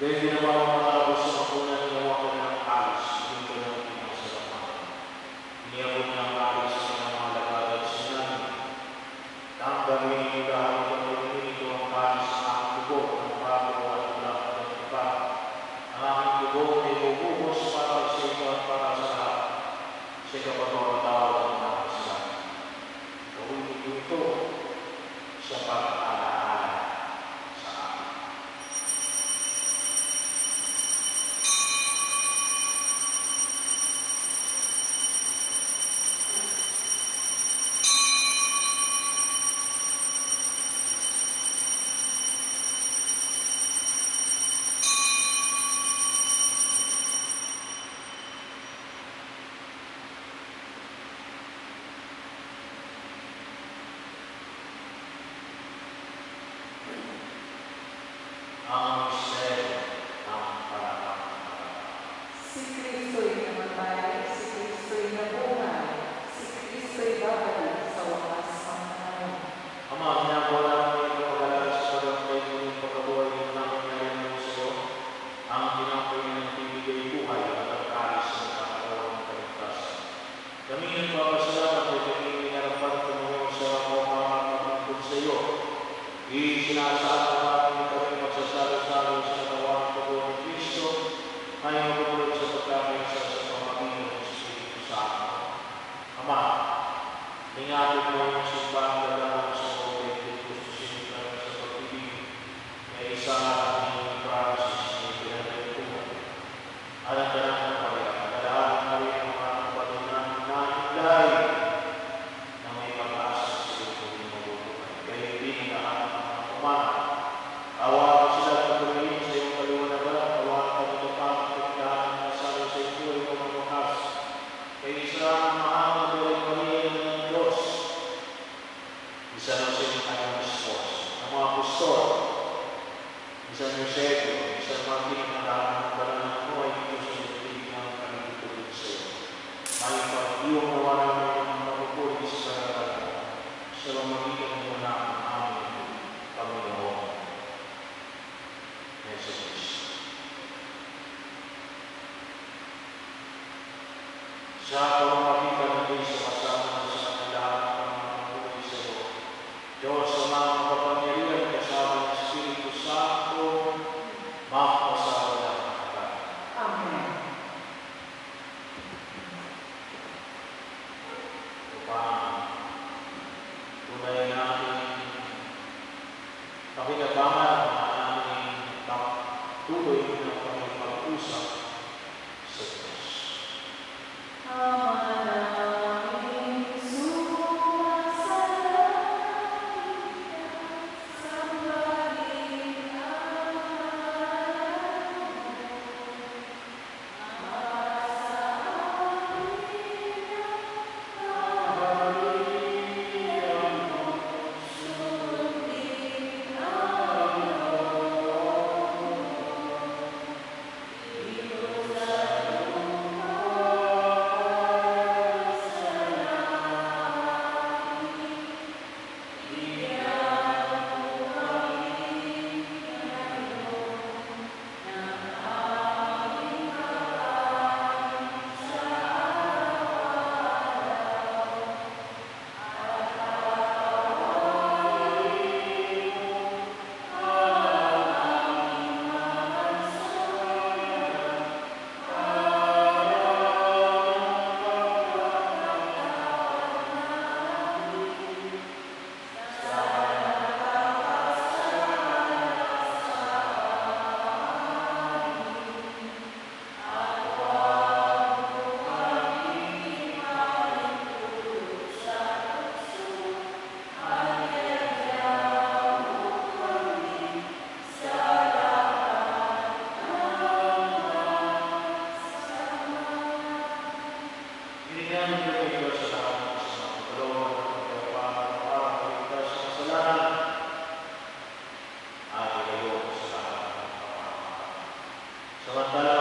Desde a Isinasama Sa Allah Ta'ala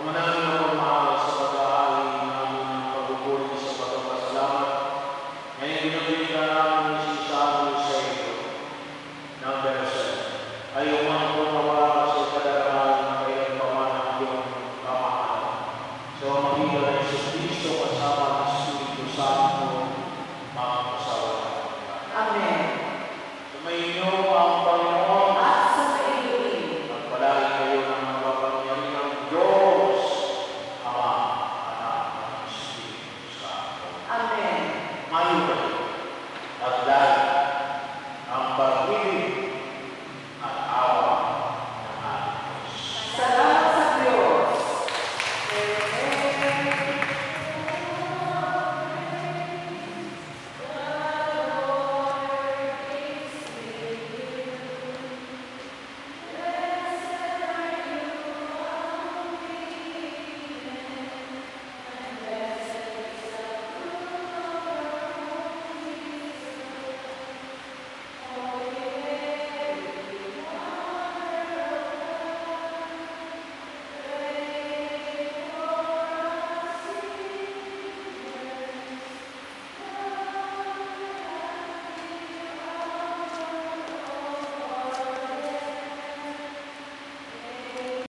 Kamanang